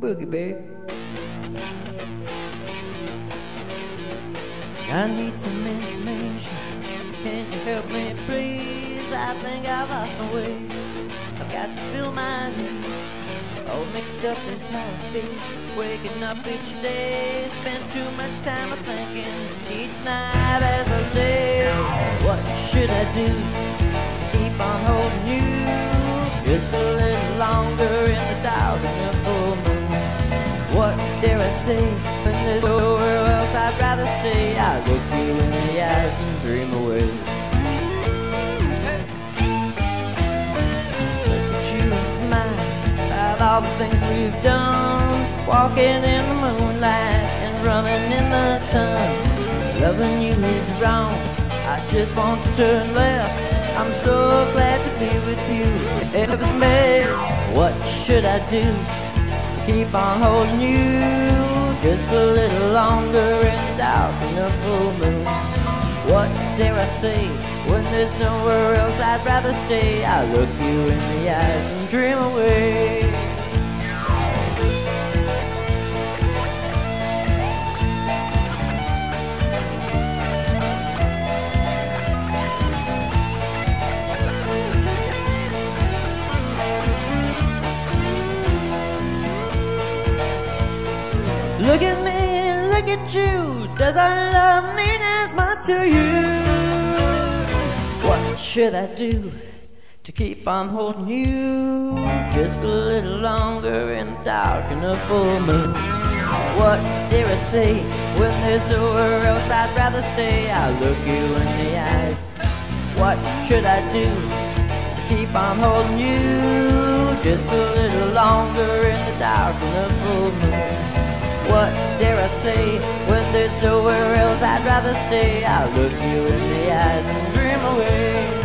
Boogie, babe. I need some information. Can you help me, please? I think I've lost my way. I've got to fill my needs. All mixed up is how I feel. Waking up each day, spend too much time thinking. Each night as I lay, what should I do? Say when there's nowhere else I'd rather stay? I look you in the eyes and dream away. Look at you and smile about all the things we've done. Walking in the moonlight and running in the sun. Loving you is wrong. I just want to turn left. I'm so glad to be with you. If it's me, what should I do? Keep on holding you and the full moon. What dare I say when there's nowhere else I'd rather stay? I look you in the eyes and dream away. Look at me, Does our love mean as much to you? What should I do to keep on holding you just a little longer in the dark and the full moon? What dare I say when there's nowhere else I'd rather stay? I look you in the eyes. What should I do to keep on holding you just a little longer in the dark and the full moon? What dare I say when there's nowhere else I'd rather stay? I'll look you in the eyes and dream away.